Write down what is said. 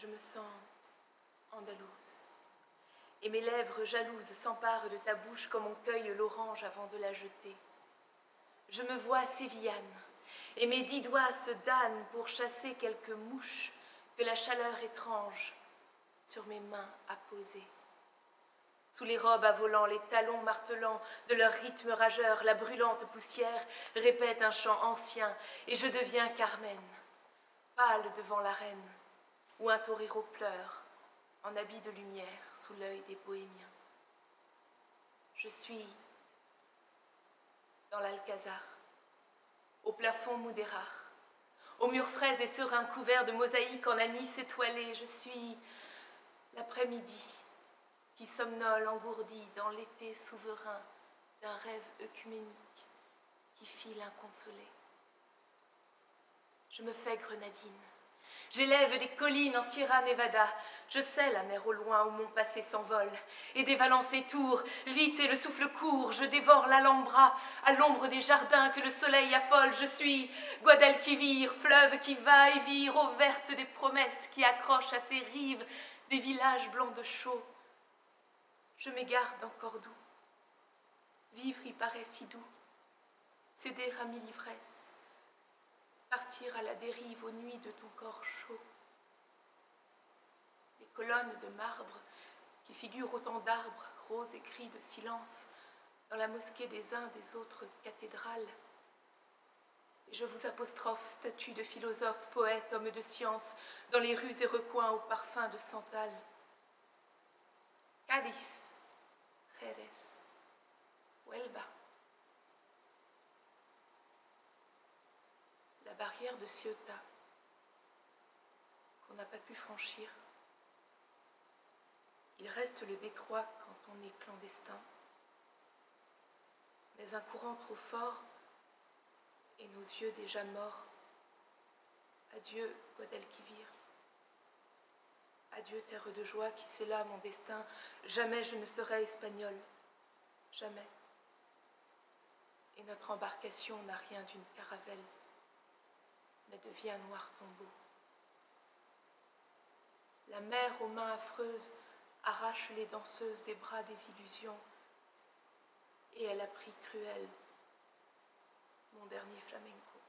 je me sens andalouse. Et mes lèvres jalouses s'emparent de ta bouche comme on cueille l'orange avant de la jeter. Je me vois sévillane, et mes dix doigts se dannent pour chasser quelques mouches que la chaleur étrange sur mes mains a posées. Sous les robes à volants, les talons martelants de leur rythme rageur, la brûlante poussière répète un chant ancien, et je deviens Carmen, pâle devant la reine, où un torero pleure, en habit de lumière, sous l'œil des bohémiens. Je suis dans l'Alcazar, au plafond moudérard, aux murs frais et sereins couverts de mosaïques en anis étoilés, je suis l'après-midi qui somnole engourdi dans l'été souverain d'un rêve œcuménique qui file inconsolé. Je me fais grenadine. J'élève des collines en Sierra Nevada. Je sais la mer au loin où mon passé s'envole. Et dévalant ses tours, vite et le souffle court, je dévore l'Alhambra à l'ombre des jardins que le soleil affole. Je suis Guadalquivir, fleuve qui va et vire aux vertes des promesses qui accrochent à ses rives des villages blancs de chaux je m'égare dans Cordoue. Vivre y paraît si doux, céder à mille ivresses, partir à la dérive aux nuits de ton corps chaud. Les colonnes de marbre qui figurent autant d'arbres, roses et cris de silence, dans la mosquée des uns des autres cathédrales. Et je vous apostrophe, statues de philosophes, poètes, hommes de science, dans les rues et recoins au parfum de santal. Cadiz, Jerez, Huelva. Barrière de Ceuta qu'on n'a pas pu franchir. Il reste le détroit quand on est clandestin, mais un courant trop fort et nos yeux déjà morts. Adieu, Guadalquivir. Adieu, terre de joie qui scella mon destin. Jamais je ne serai espagnol. Jamais. Et notre embarcation n'a rien d'une caravelle, devient noir tombeau. La mer aux mains affreuses arrache les danseuses des bras des illusions, et elle a pris cruel mon dernier flamenco.